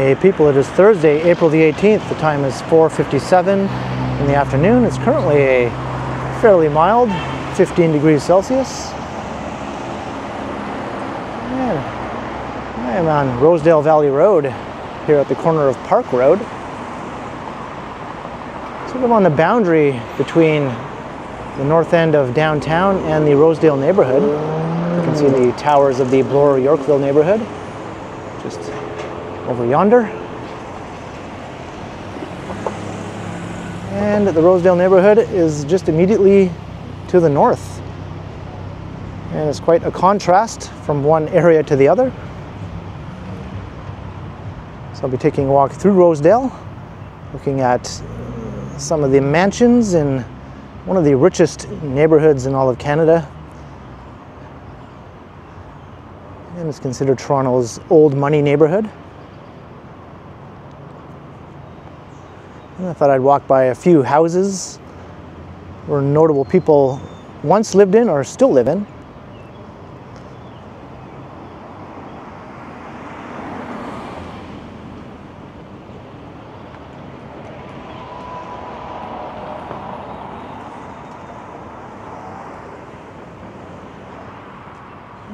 Hey people, it is Thursday, April the 18th. The time is 4.57 in the afternoon. It's currently a fairly mild 15 degrees Celsius. And I am on Rosedale Valley Road here at the corner of Park Road. Sort of on the boundary between the north end of downtown and the Rosedale neighborhood. You can see the towers of the Bloor Yorkville neighborhood just over yonder. And the Rosedale neighborhood is just immediately to the north. And it's quite a contrast from one area to the other. So I'll be taking a walk through Rosedale, looking at some of the mansions in one of the richest neighborhoods in all of Canada. And it's considered Toronto's old money neighborhood. I thought I'd walk by a few houses where notable people once lived in or still live in.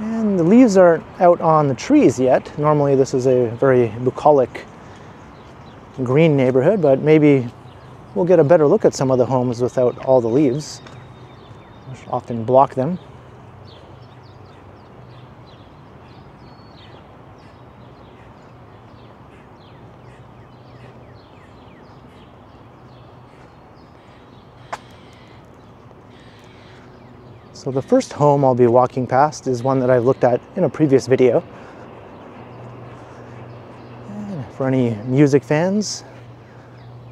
And the leaves aren't out on the trees yet. Normally this is a very bucolic green neighborhood, but maybe we'll get a better look at some of the homes without all the leaves, which often block them. So the first home I'll be walking past is one that I've looked at in a previous video. For any music fans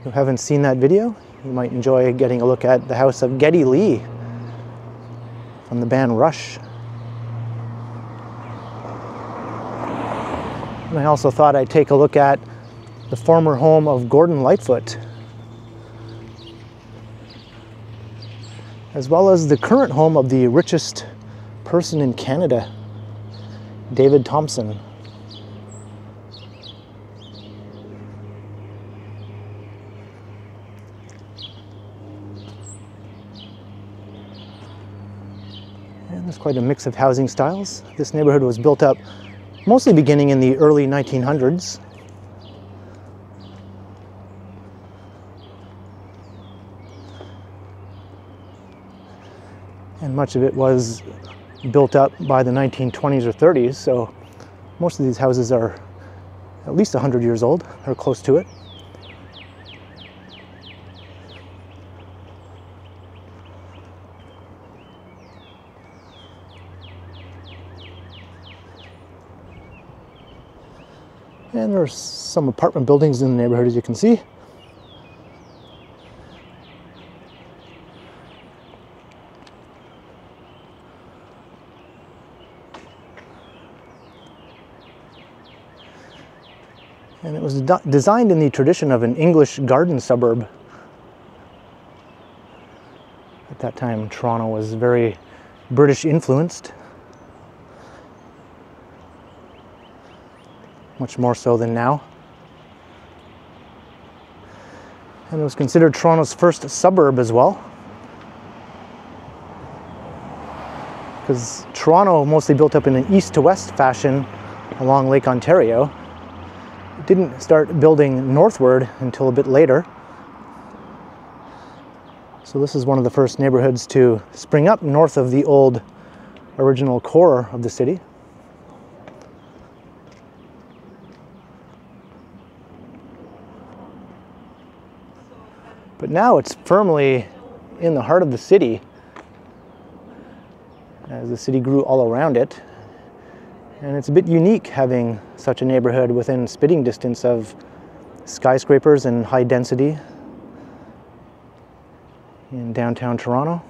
who haven't seen that video, you might enjoy getting a look at the house of Geddy Lee from the band Rush. And I also thought I'd take a look at the former home of Gordon Lightfoot, as well as the current home of the richest person in Canada, David Thomson. And there's quite a mix of housing styles. This neighborhood was built up mostly beginning in the early 1900s. And much of it was built up by the 1920s or 30s, so most of these houses are at least 100 years old or close to it. There's some apartment buildings in the neighborhood, as you can see. And it was de designed in the tradition of an English garden suburb. At that time, Toronto was very British influenced. Much more so than now. And it was considered Toronto's first suburb as well. Because Toronto mostly built up in an east to west fashion along Lake Ontario. It didn't start building northward until a bit later. So this is one of the first neighborhoods to spring up north of the old original core of the city. But now it's firmly in the heart of the city as the city grew all around it. And it's a bit unique having such a neighborhood within spitting distance of skyscrapers and high density in downtown Toronto.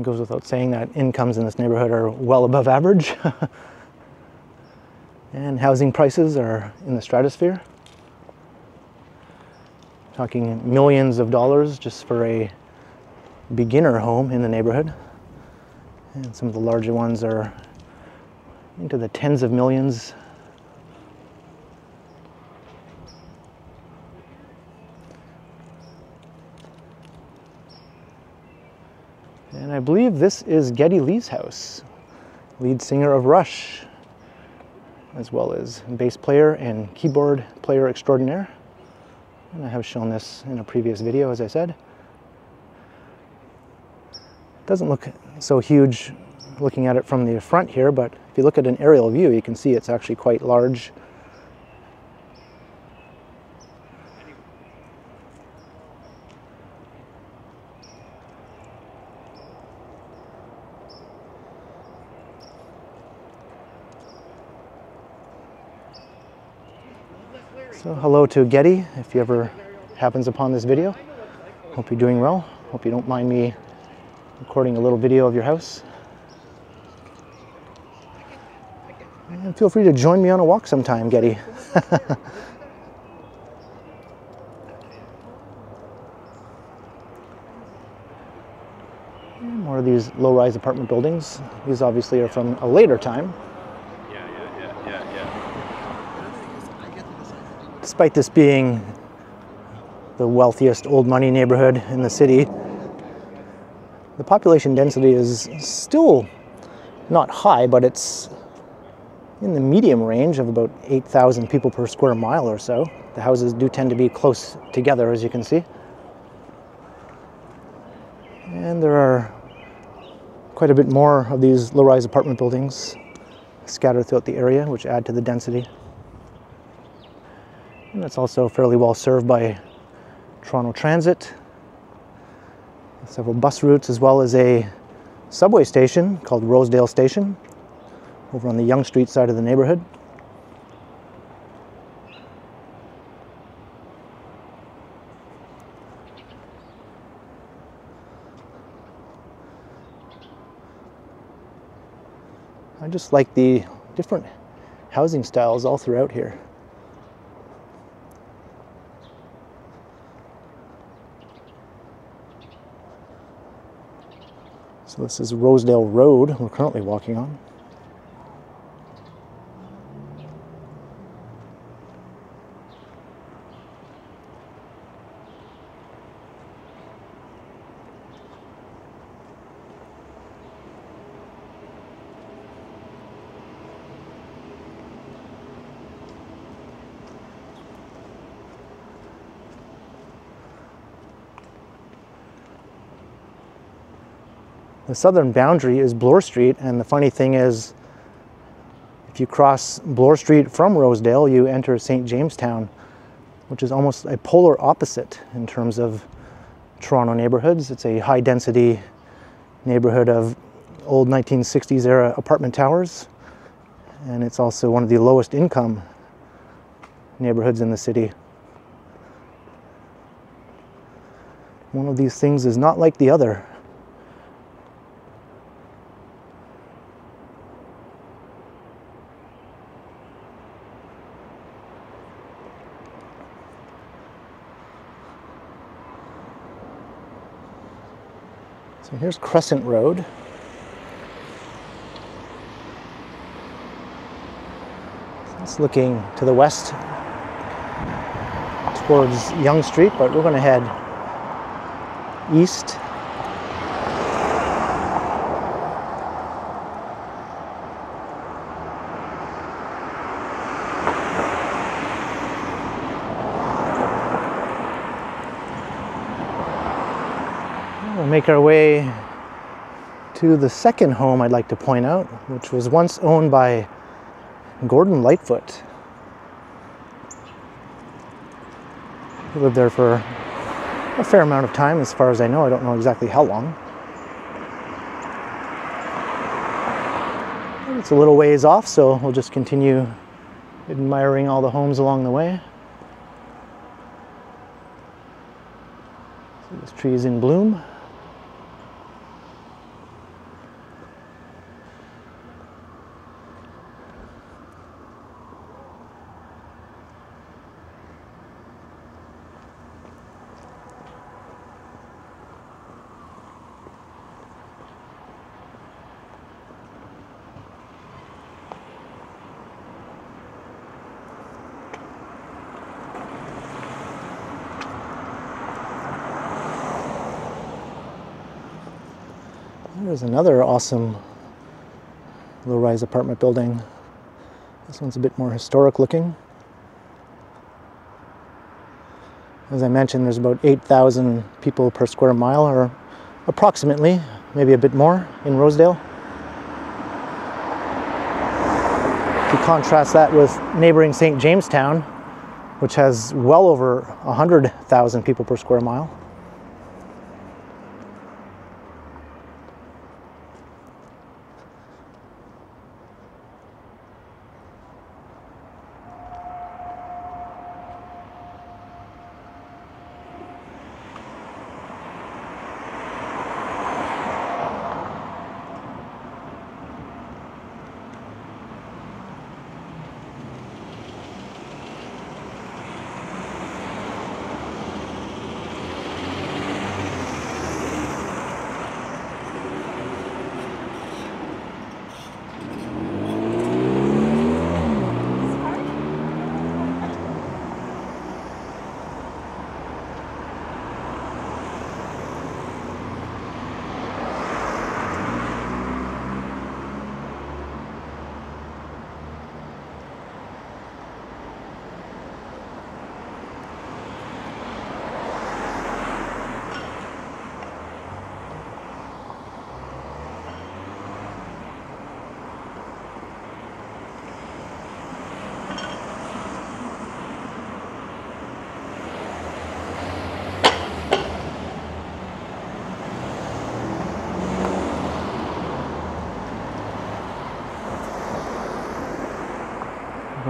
It goes without saying that incomes in this neighborhood are well above average. and housing prices are in the stratosphere. Talking millions of dollars just for a beginner home in the neighborhood. And some of the larger ones are into the tens of millions. And I believe this is Geddy Lee's house, lead singer of Rush, as well as bass player and keyboard player extraordinaire. And I have shown this in a previous video, as I said. Doesn't look so huge looking at it from the front here, but if you look at an aerial view, you can see it's actually quite large. So hello to Geddy if you ever happens upon this video. Hope you're doing well. Hope you don't mind me recording a little video of your house. And feel free to join me on a walk sometime, Geddy. More of these low-rise apartment buildings. These obviously are from a later time. Despite this being the wealthiest old money neighborhood in the city, the population density is still not high, but it's in the medium range of about 8,000 people per square mile or so. The houses do tend to be close together, as you can see. And there are quite a bit more of these low-rise apartment buildings scattered throughout the area, which add to the density. And it's also fairly well served by Toronto Transit, several bus routes, as well as a subway station called Rosedale Station over on the Yonge Street side of the neighborhood. I just like the different housing styles all throughout here. This is Rosedale Road we're currently walking on. The southern boundary is Bloor Street, and the funny thing is, if you cross Bloor Street from Rosedale, you enter St. Jamestown, which is almost a polar opposite in terms of Toronto neighborhoods. It's a high density neighborhood of old 1960s era apartment towers, and it's also one of the lowest income neighborhoods in the city. One of these things is not like the other. So here's Crescent Road. It's looking to the west towards Yonge Street, but we're going to head east. Make our way to the second home I'd like to point out, which was once owned by Gordon Lightfoot. He lived there for a fair amount of time, as far as I know. I don't know exactly how long. It's a little ways off, so we'll just continue admiring all the homes along the way. This tree is in bloom. Another awesome low rise apartment building. This one's a bit more historic looking. As I mentioned, there's about 8,000 people per square mile, or approximately, maybe a bit more in Rosedale. If you contrast that with neighboring St. Jamestown, which has well over 100,000 people per square mile.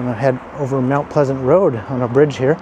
Gonna head over Mount Pleasant Road on a bridge here.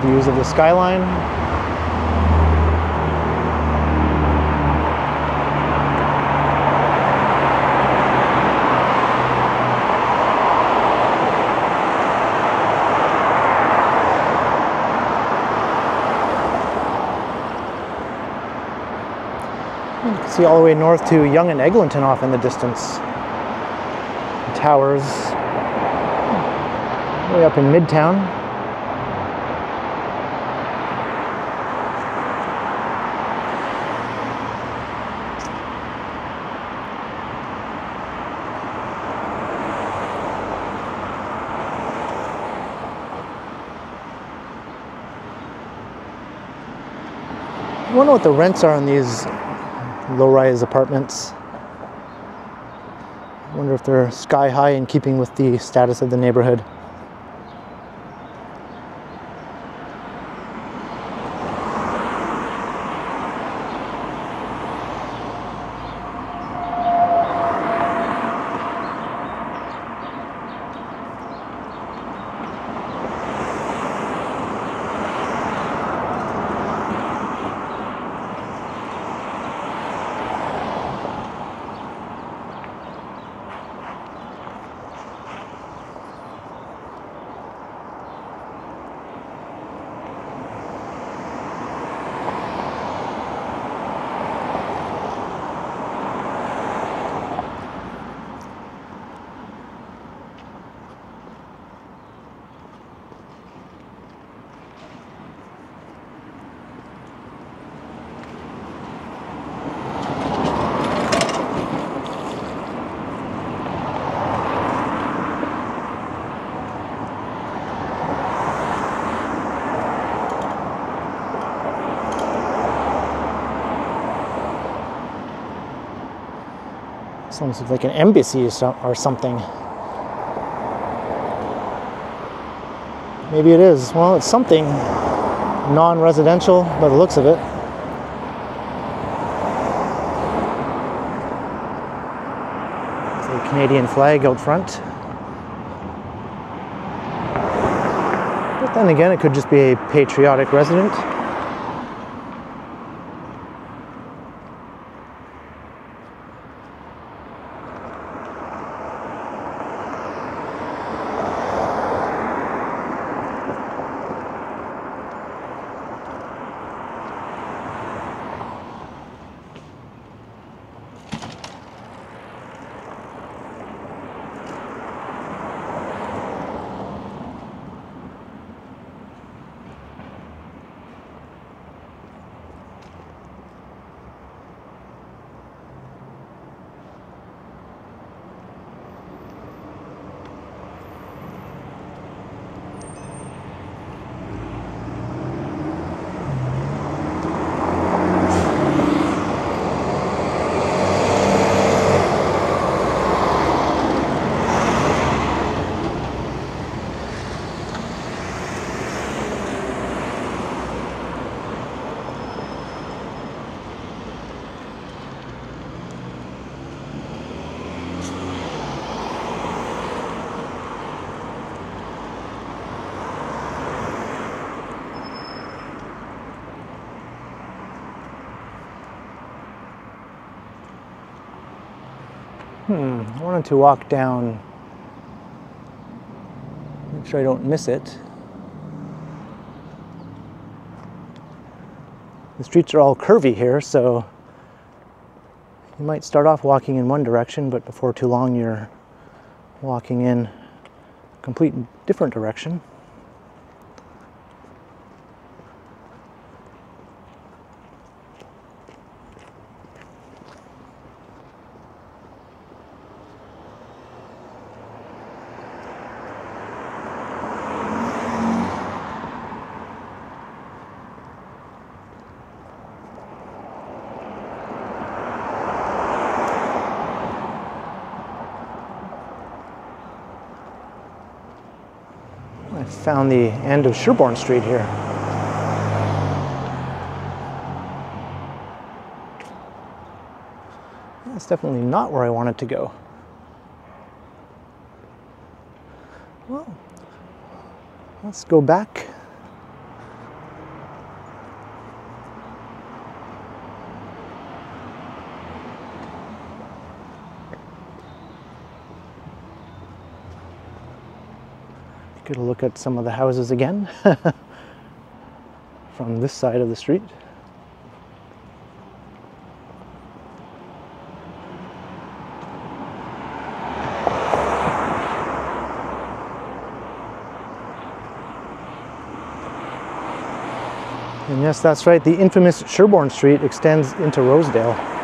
Views of the skyline. You can see all the way north to Yonge and Eglinton off in the distance. Towers way up in Midtown. Wonder what the rents are on these low-rise apartments. I wonder if they're sky high in keeping with the status of the neighborhood. Sounds like an embassy or so- or something. Maybe it is. Well, it's something non residential by the looks of it. It's a Canadian flag out front. But then again, it could just be a patriotic resident. I wanted to walk down, make sure I don't miss it. The streets are all curvy here, so you might start off walking in one direction, but before too long you're walking in a complete different direction. I found the end of Sherbourne Street here. That's definitely not where I wanted to go. Well, let's go back. Get a look at some of the houses again from this side of the street. And yes, that's right, the infamous Sherbourne Street extends into Rosedale.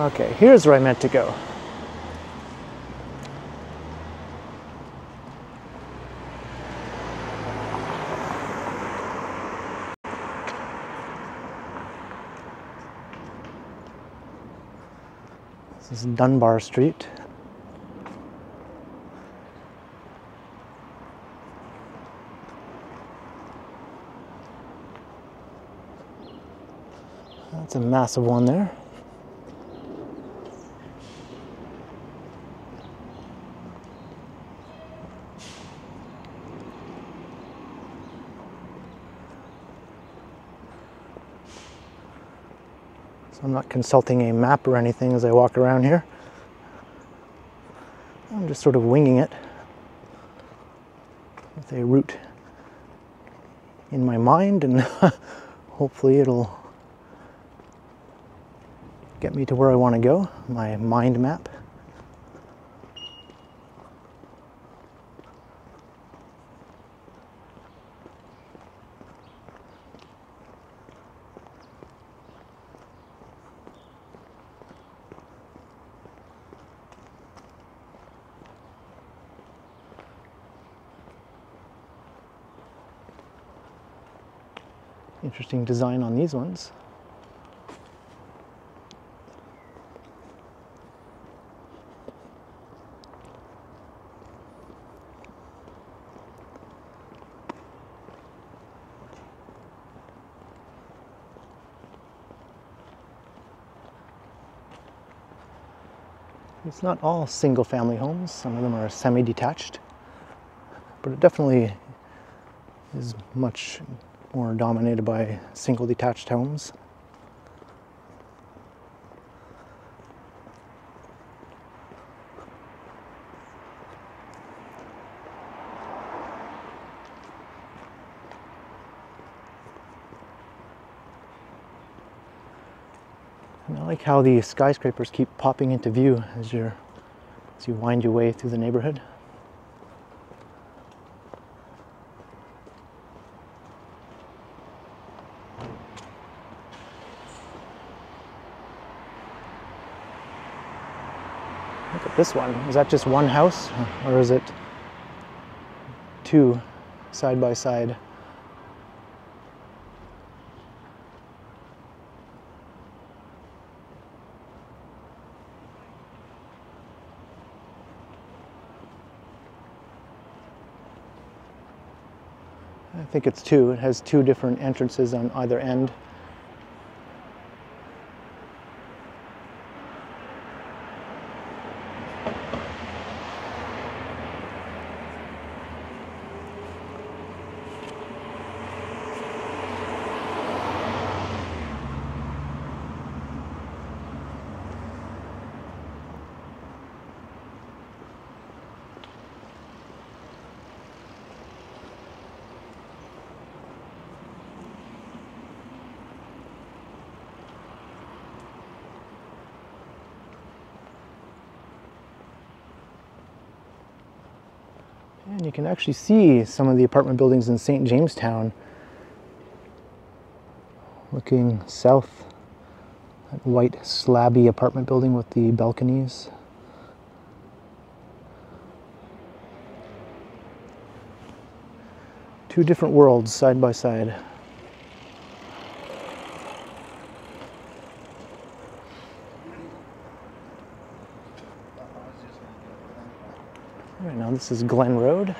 Okay, here's where I meant to go. This is Dunbar Street. That's a massive one there. Not consulting a map or anything as I walk around here. I'm just sort of winging it with a route in my mind, and hopefully it'll get me to where I want to go, my mind map. Interesting design on these ones. It's not all single family homes, some of them are semi detached, but it definitely is much more dominated by single detached homes. And I like how the skyscrapers keep popping into view as you're as you wind your way through the neighborhood. This one. Is that just one house or is it two side by side? I think it's two. It has two different entrances on either end. Can actually see some of the apartment buildings in St. Jamestown looking south. That white slabby apartment building with the balconies. Two different worlds side by side. Right now, this is Glen Road.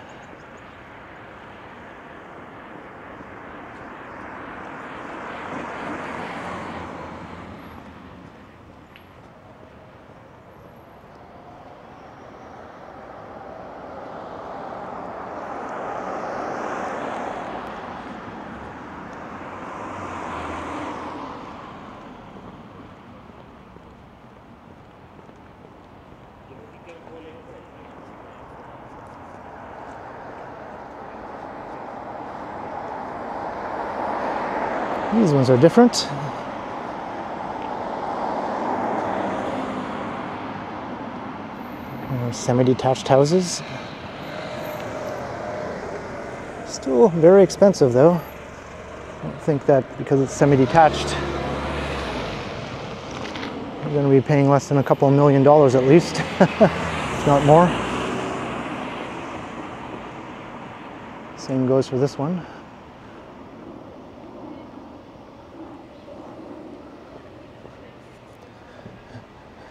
These ones are different. Uh, semi-detached houses. Still very expensive though. I don't think that because it's semi-detached, going to be paying less than a couple of million dollars at least, if not more. Same goes for this one.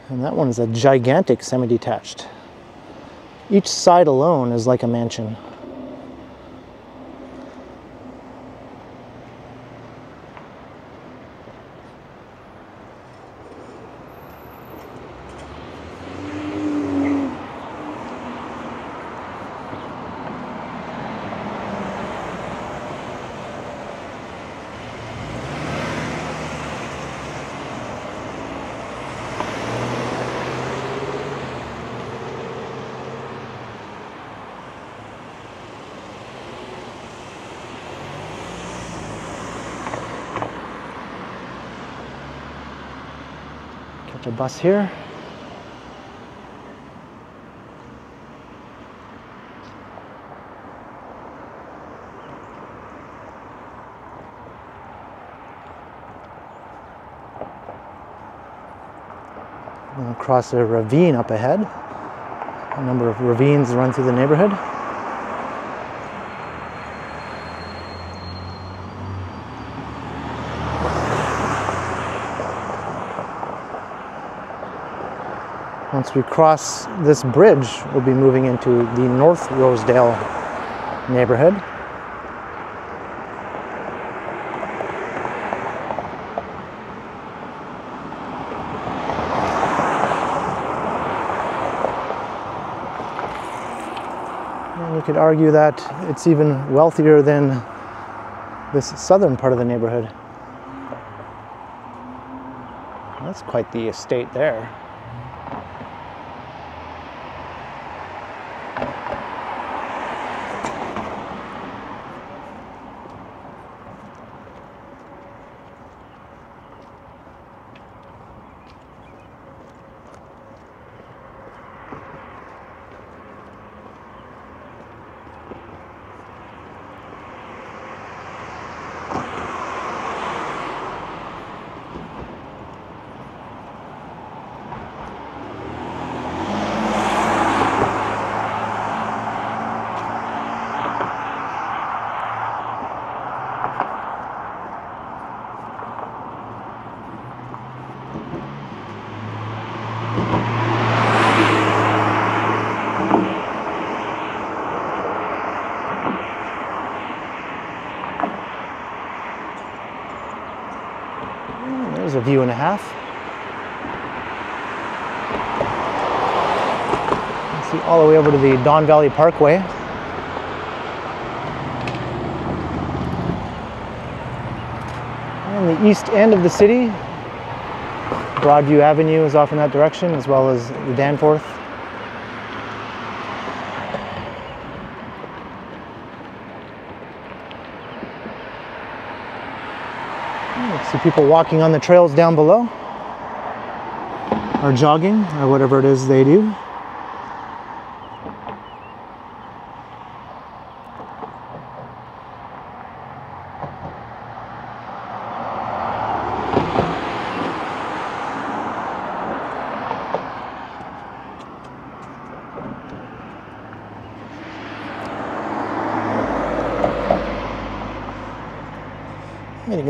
And that one is a gigantic semi-detached. Each side alone is like a mansion. Bus here. We'll cross a ravine up ahead. A number of ravines run through the neighborhood. Once we cross this bridge, we'll be moving into the North Rosedale neighborhood. And you could argue that it's even wealthier than this southern part of the neighborhood. That's quite the estate there. There's a view and a half. See all the way over to the Don Valley Parkway. And the east end of the city, Broadview Avenue is off in that direction, as well as the Danforth. See people walking on the trails down below, or jogging, or whatever it is they do.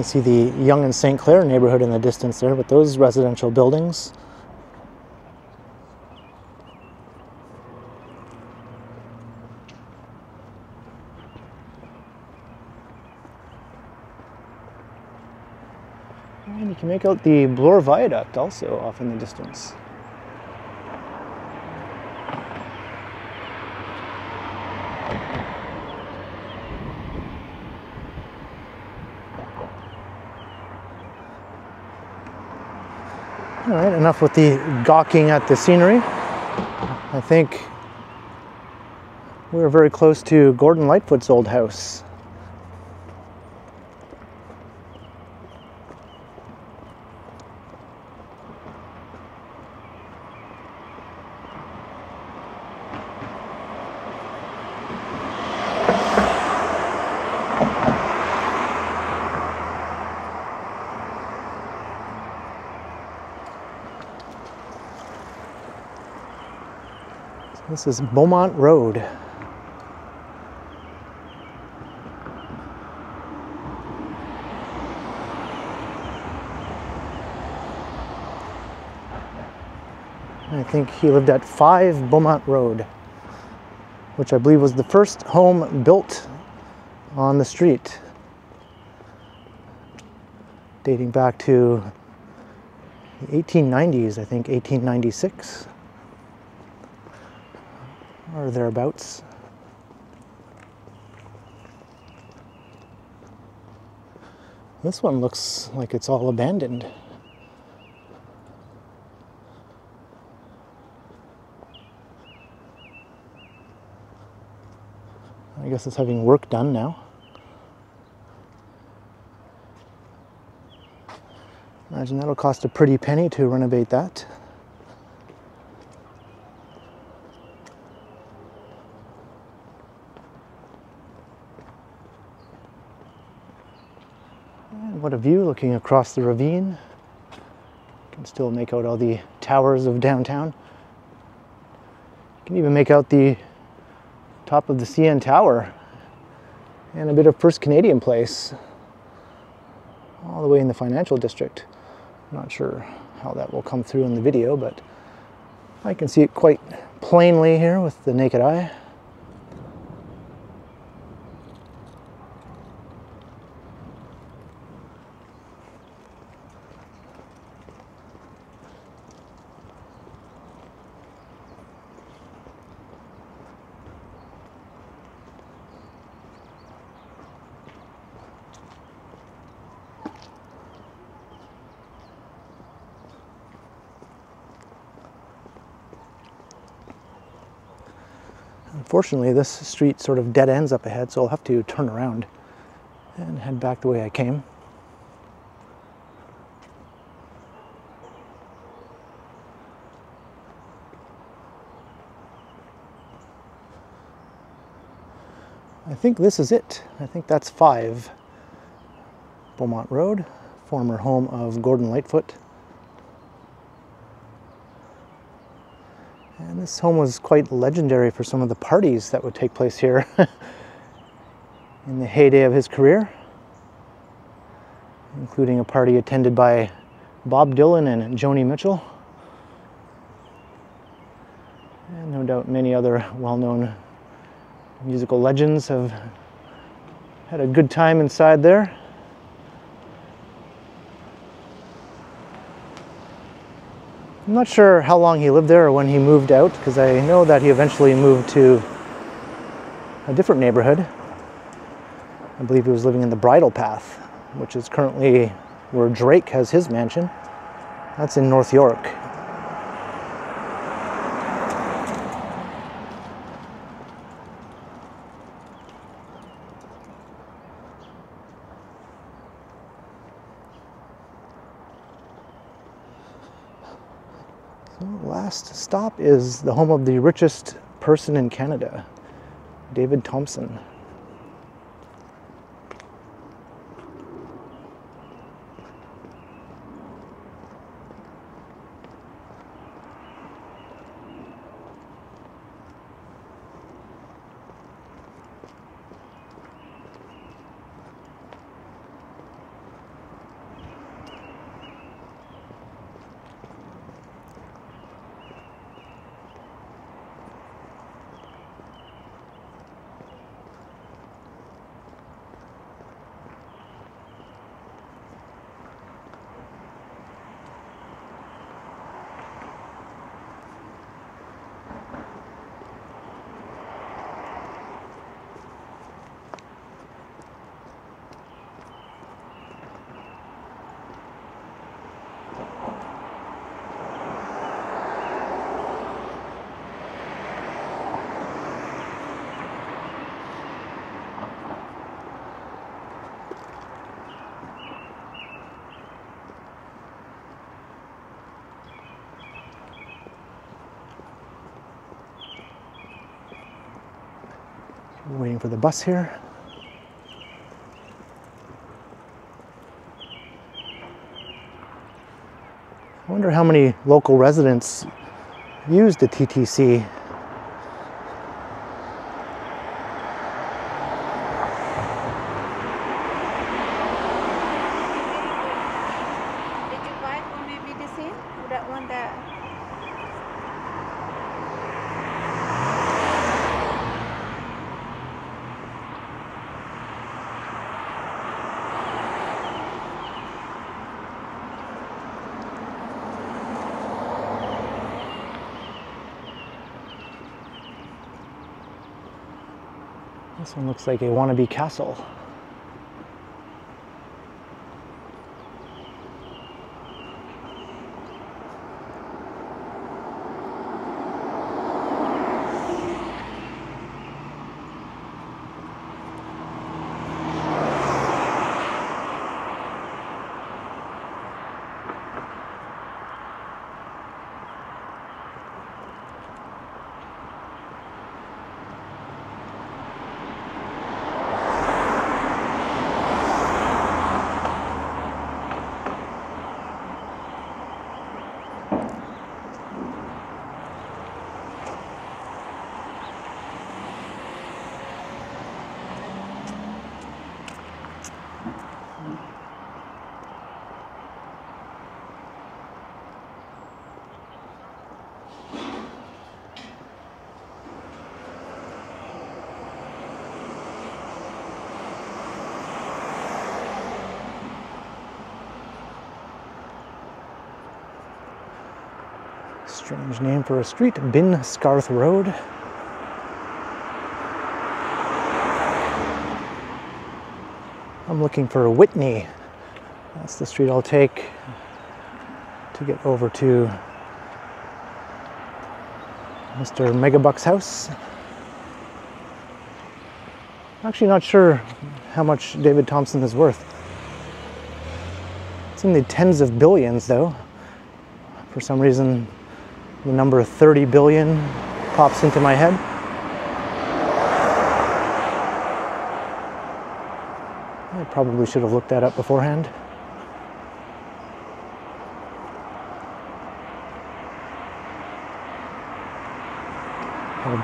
See the Yonge and St. Clair neighborhood in the distance there with those residential buildings. And you can make out the Bloor Viaduct also off in the distance. All right, enough with the gawking at the scenery. I think we're very close to Gordon Lightfoot's old house. This is Beaumont Road. I think he lived at 5 Beaumont Road, which I believe was the first home built on the street, dating back to the 1890s, I think 1896 or thereabouts. This one looks like it's all abandoned. I guess it's having work done now. Imagine that'll cost a pretty penny to renovate that. View looking across the ravine. You can still make out all the towers of downtown. You can even make out the top of the CN Tower and a bit of First Canadian Place all the way in the financial district. I'm Not sure how that will come through in the video, but I can see it quite plainly here with the naked eye. Unfortunately, this street sort of dead ends up ahead, so I'll have to turn around and head back the way I came. I think this is it. I think that's five. Beaumont Road, former home of Gordon Lightfoot. This home was quite legendary for some of the parties that would take place here in the heyday of his career, including a party attended by Bob Dylan and Joni Mitchell. And no doubt many other well known musical legends have had a good time inside there. I'm not sure how long he lived there or when he moved out because I know that he eventually moved to a different neighborhood. I believe he was living in the Bridle Path, which is currently where Drake has his mansion. That's in North York. Is the home of the richest person in Canada, David Thomson. Waiting for the bus here. I wonder how many local residents use the TTC. Did you buy for maybe the same? That one that This one looks like a wannabe castle. Strange name for a street, Binscarth Road. I'm looking for Whitney. That's the street I'll take to get over to Mr. Megabuck's house. I'm actually not sure how much David Thomson is worth. It's in the tens of billions, though. For some reason, the number 30 billion pops into my head. I probably should have looked that up beforehand.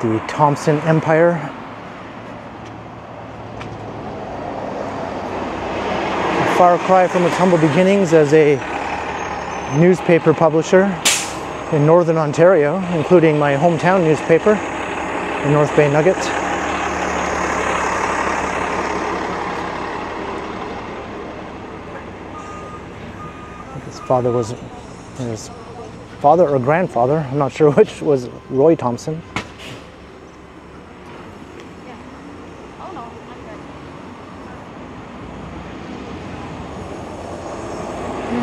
The Thomson Empire. A far cry from its humble beginnings as a newspaper publisher in northern Ontario, including my hometown newspaper, the North Bay Nugget. His father was his father or grandfather, I'm not sure which, was Roy Thomson.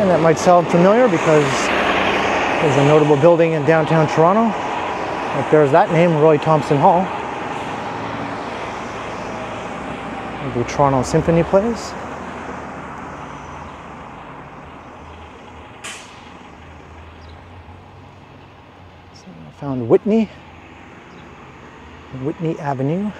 And that might sound familiar because there's a notable building in downtown Toronto that bears that name, Roy Thomson Hall. The Toronto Symphony plays. So I found Whitney, Whitney Avenue.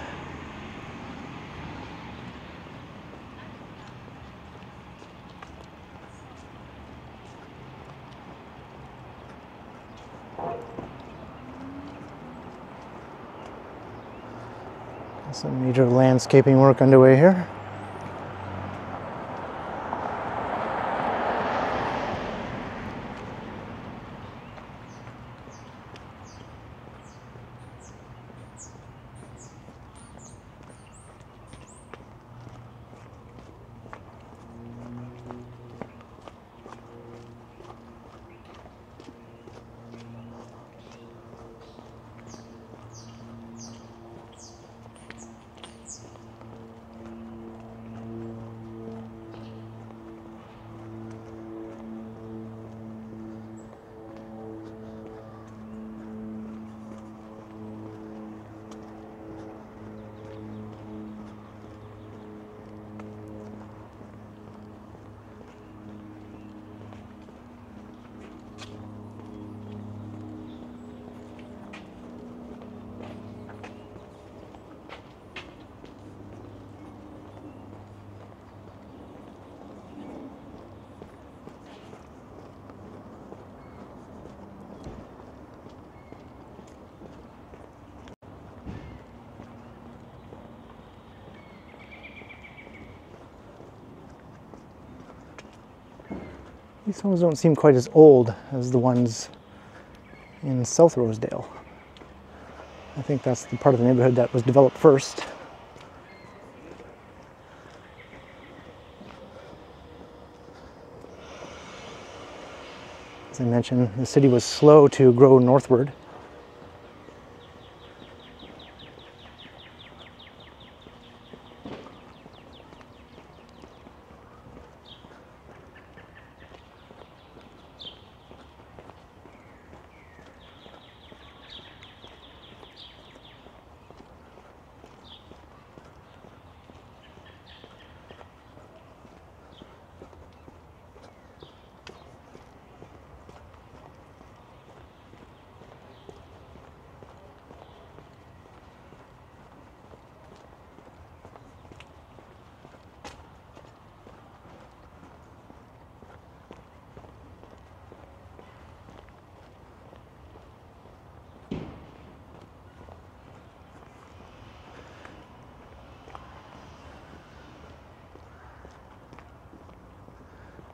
Some major landscaping work underway here. These homes don't seem quite as old as the ones in South Rosedale. I think that's the part of the neighborhood that was developed first. As I mentioned, the city was slow to grow northward.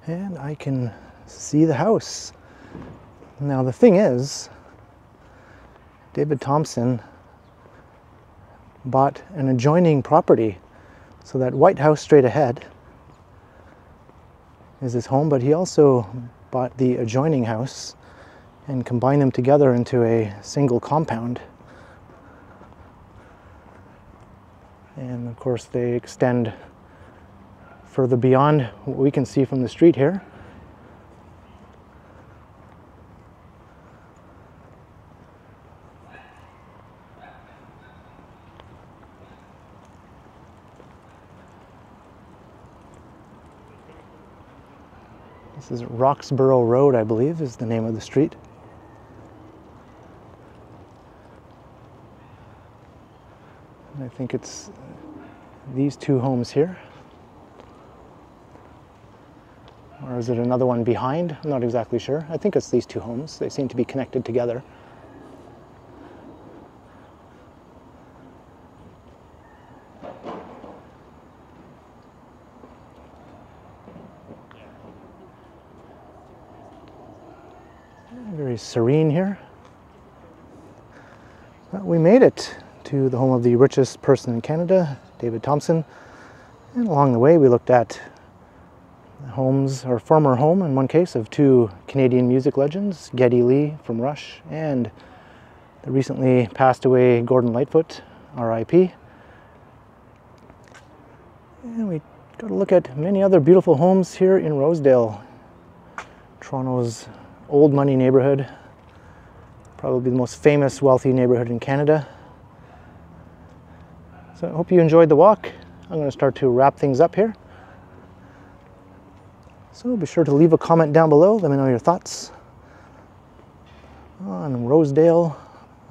And I can see the house. Now the thing is, David Thomson bought an adjoining property. So that white house straight ahead is his home, but he also bought the adjoining house and combined them together into a single compound. And of course, they extend further beyond what we can see from the street here. This is Roxborough Road, I believe, is the name of the street. And I think it's these two homes here. Is it another one behind? I'm not exactly sure. I think it's these two homes. They seem to be connected together. Very serene here. Well, we made it to the home of the richest person in Canada, David Thomson. And along the way, we looked at homes, or former home in one case, of two Canadian music legends, Geddy Lee from Rush and the recently passed away Gordon Lightfoot, RIP. And we got to look at many other beautiful homes here in Rosedale, Toronto's old money neighborhood, probably the most famous wealthy neighborhood in Canada. So I hope you enjoyed the walk. I'm going to start to wrap things up here. So be sure to leave a comment down below. Let me know your thoughts on Rosedale,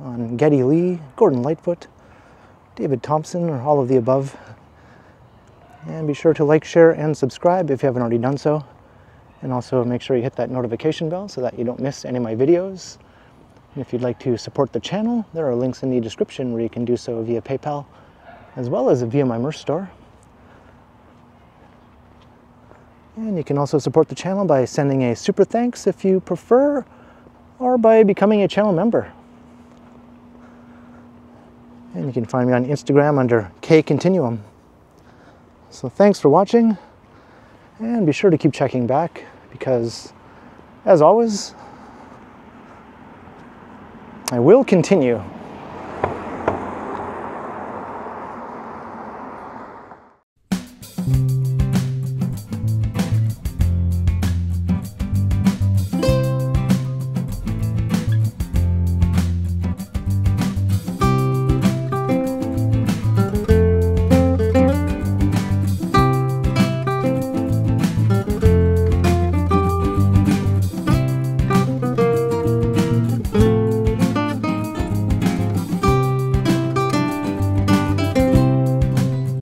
on Geddy Lee, Gordon Lightfoot, David Thomson, or all of the above. And be sure to like, share, and subscribe if you haven't already done so. And also make sure you hit that notification bell so that you don't miss any of my videos. And if you'd like to support the channel, there are links in the description where you can do so via PayPal, as well as via my merch store. And you can also support the channel by sending a super thanks if you prefer, or by becoming a channel member. And you can find me on Instagram under K Continuum. So thanks for watching, and be sure to keep checking back because, as always, I will continue